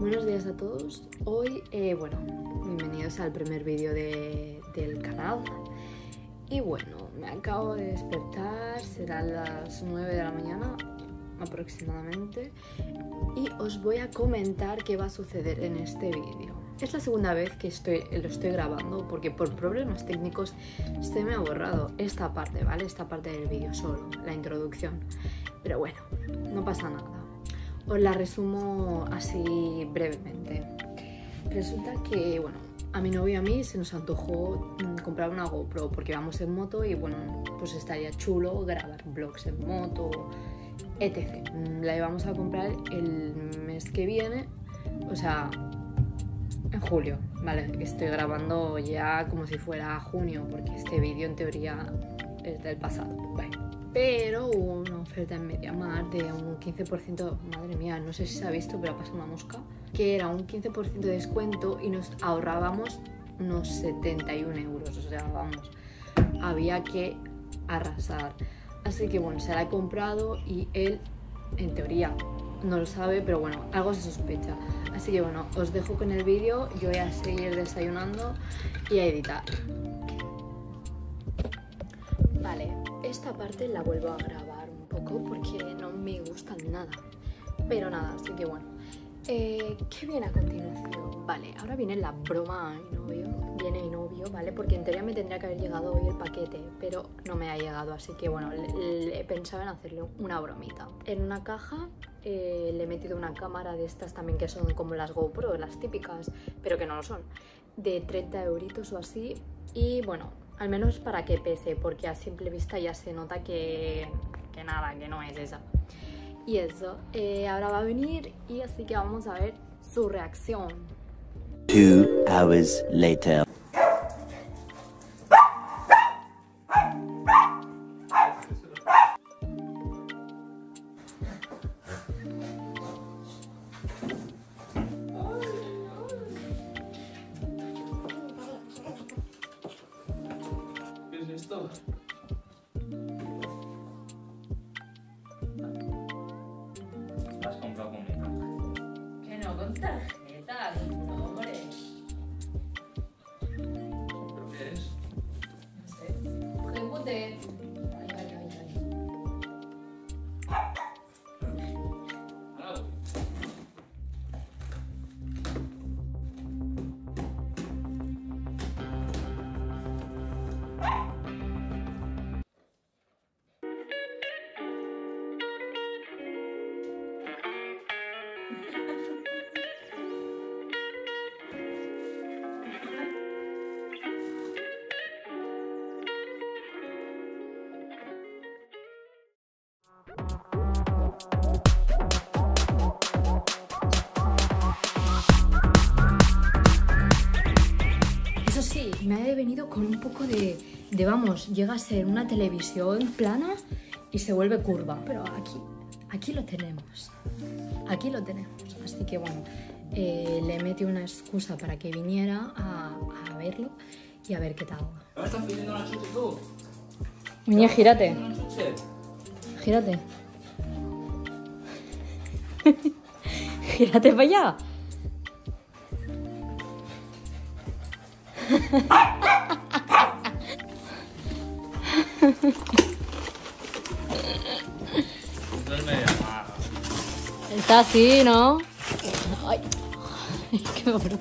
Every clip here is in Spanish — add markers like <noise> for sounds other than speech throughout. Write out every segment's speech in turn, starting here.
Buenos días a todos. Hoy, eh, bueno, bienvenidos al primer vídeo de- del canal. Y bueno, me acabo de despertar, serán las 9 de la mañana aproximadamente. Y os voy a comentar qué va a suceder en este vídeo. Es la segunda vez que lo estoy grabando porque por problemas técnicos se me ha borrado esta parte, ¿vale? Esta parte del vídeo solo, la introducción. Pero bueno, no pasa nada. Os la resumo así brevemente. Resulta que, bueno, a mi novio y a mí se nos antojó mm, comprar una GoPro porque vamos en moto y, bueno, pues estaría chulo grabar vlogs en moto, etc. Mm, La íbamos a comprar el mes que viene, o sea, en julio, ¿vale? Estoy grabando ya como si fuera junio porque este vídeo en teoría es del pasado. Bueno, pero hubo una oferta en MediaMar de un 15%, madre mía, no sé si se ha visto, pero pasa una mosca, que era un 15% de descuento y nos ahorrábamos unos 71 euros, o sea, vamos, había que arrasar. Así que bueno, se la he comprado y él, en teoría, no lo sabe, pero bueno, algo se sospecha. Así que bueno, os dejo con el vídeo, yo voy a seguir desayunando y a editar. Vale, esta parte la vuelvo a grabar un poco porque no me gusta nada. Pero nada, así que bueno. Eh, ¿Qué viene a continuación? Vale, ahora viene la broma mi novio. Viene mi novio, ¿vale? Porque en teoría me tendría que haber llegado hoy el paquete, pero no me ha llegado, así que bueno, pensaba en hacerle una bromita. En una caja eh, le he metido una cámara de estas también que son como las GoPro, las típicas, pero que no lo son, de 30 euritos o así. Y bueno, al menos para que pese, porque a simple vista ya se nota que, que nada, que no es esa. Y eso, eh, ahora va a venir y así que vamos a ver su reacción. Two hours later. ¿Qué es esto? Has comprado con mi tarjeta. Que no con tarjeta, de, de, vamos, llega a ser una televisión plana y se vuelve curva. Pero aquí, aquí lo tenemos. Aquí lo tenemos. Así que bueno, eh, le metí una excusa para que viniera a, a verlo y a ver qué tal. ¿Me estás pidiendo una chuche tú? Niña, gírate. Gírate. <laughs> gírate para allá. Está así, ¿no? Ay, qué bruto.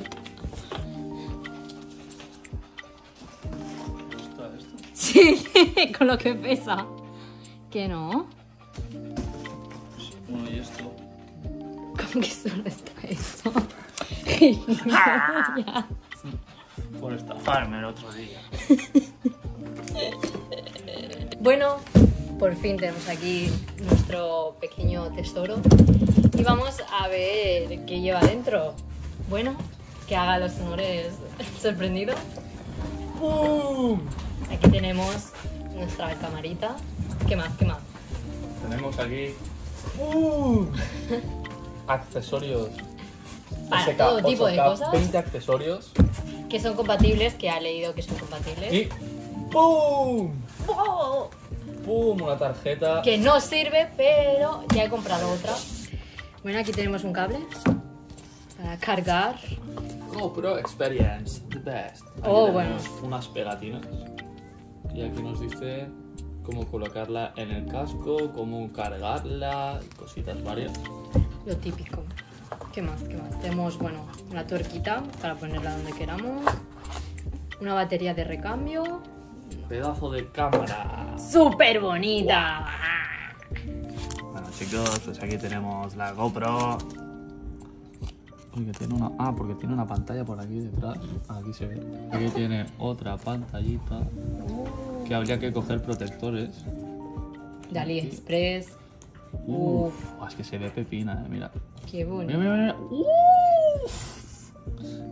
Sí, <laughs> con lo que pesa. ¿Que no? Bueno, y esto. ¿Cómo que solo está eso? <laughs> Ya. Por estafarme el otro día. <laughs> Bueno, por fin tenemos aquí nuestro pequeño tesoro y vamos a ver qué lleva dentro. Bueno, que haga los honores <laughs> sorprendido. ¡Pum! Aquí tenemos nuestra camarita. ¿Qué más? ¿Qué más? Tenemos aquí. ¡Pum! <laughs> Accesorios. Para todo tipo de 8K, cosas. 20 accesorios. Que son compatibles, que ha leído que son compatibles. Y. ¡Pum! ¡Oh! ¡Pum! Una tarjeta. que no sirve, pero ya he comprado otra. Bueno, aquí tenemos un cable. para cargar. GoPro Experience, the best. Aquí Oh, bueno. unas pegatinas. Y aquí nos dice cómo colocarla en el casco, cómo cargarla, cositas varias. Lo típico. ¿Qué más? ¿Qué más? Tenemos, bueno, una tuerquita para ponerla donde queramos. Una batería de recambio. Pedazo de cámara. ¡Súper bonita! Bueno chicos, pues aquí tenemos la GoPro. Uy, que tiene una... Ah, porque tiene una pantalla por aquí detrás. Aquí se ve. Aquí tiene otra pantallita. Que habría que coger protectores. De AliExpress. Uf, es que se ve pepina, eh, mira. ¡Qué Mira, bonito! mira, mira. Uf.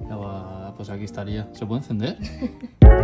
Ya va, pues aquí estaría. ¿Se puede encender? <laughs>